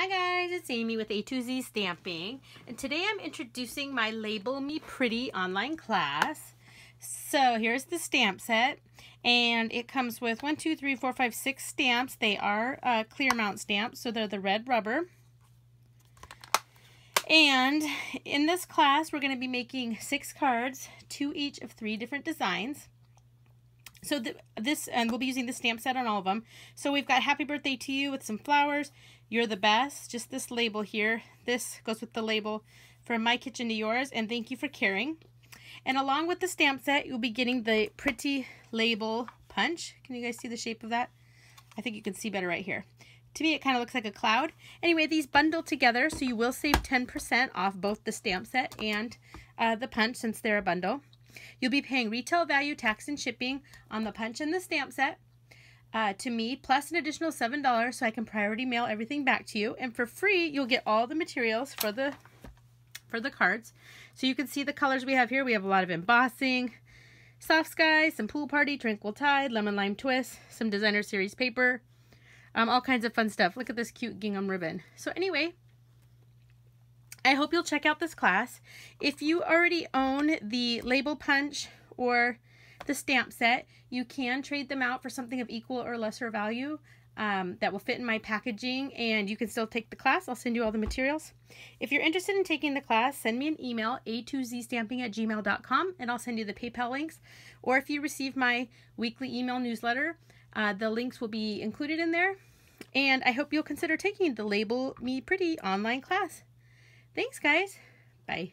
Hi guys, it's Amy with A to Z Stamping, and today I'm introducing my Label Me Pretty online class. So here's the stamp set, and it comes with one, two, three, four, five, six stamps. They are uh, clear mount stamps, so they're the red rubber. And in this class, we're going to be making six cards, two each of three different designs. So the, this, and we'll be using the stamp set on all of them. So we've got Happy Birthday to You with some flowers. You're the best. Just this label here. This goes with the label from My Kitchen to Yours. And thank you for caring. And along with the stamp set, you'll be getting the pretty label punch. Can you guys see the shape of that? I think you can see better right here. To me, it kind of looks like a cloud. Anyway, these bundle together, so you will save 10% off both the stamp set and uh, the punch since they're a bundle. You'll be paying retail value, tax, and shipping on the punch and the stamp set uh, to me, plus an additional $7 so I can priority mail everything back to you. And for free, you'll get all the materials for the for the cards. So you can see the colors we have here. We have a lot of embossing, soft sky, some pool party, tranquil tide, lemon lime twist, some designer series paper, um, all kinds of fun stuff. Look at this cute gingham ribbon. So anyway, I hope you'll check out this class. If you already own the label punch or the stamp set, you can trade them out for something of equal or lesser value um, that will fit in my packaging and you can still take the class. I'll send you all the materials. If you're interested in taking the class, send me an email, a2zstamping at gmail.com, and I'll send you the PayPal links. Or if you receive my weekly email newsletter, uh, the links will be included in there. And I hope you'll consider taking the Label Me Pretty online class. Thanks, guys. Bye.